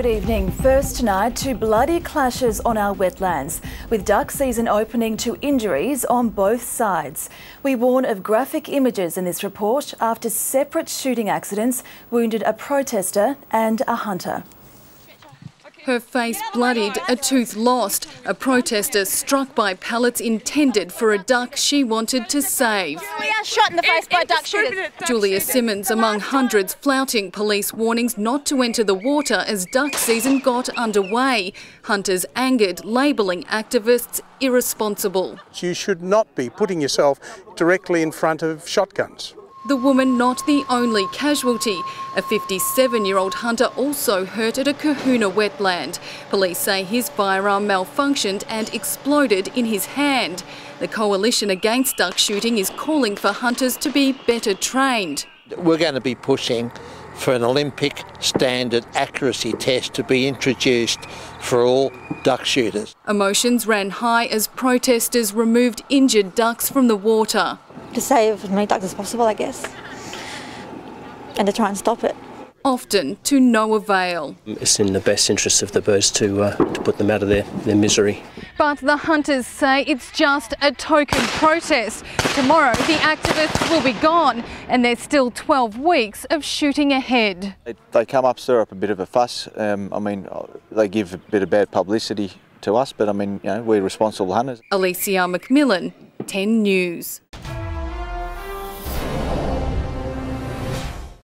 Good evening. First tonight, two bloody clashes on our wetlands, with duck season opening to injuries on both sides. We warn of graphic images in this report after separate shooting accidents wounded a protester and a hunter. Her face bloodied, a tooth lost. A protester struck by pellets intended for a duck she wanted to save. We are shot in the face by duck shooters. Julia Simmons among hundreds flouting police warnings not to enter the water as duck season got underway. Hunters angered, labelling activists irresponsible. You should not be putting yourself directly in front of shotguns. The woman not the only casualty. A 57 year old hunter also hurt at a Cohuna wetland. Police say his firearm malfunctioned and exploded in his hand. The Coalition Against Duck Shooting is calling for hunters to be better trained. We're going to be pushing for an Olympic standard accuracy test to be introduced for all duck shooters. Emotions ran high as protesters removed injured ducks from the water to save as many ducks as possible, I guess, and to try and stop it. Often to no avail. It's in the best interest of the birds to, uh, to put them out of their, their misery. But the hunters say it's just a token protest. Tomorrow the activists will be gone and there's still 12 weeks of shooting ahead. They, they come up, stir up a bit of a fuss. Um, I mean, they give a bit of bad publicity to us, but I mean, you know, we're responsible hunters. Alicia McMillan, 10 News.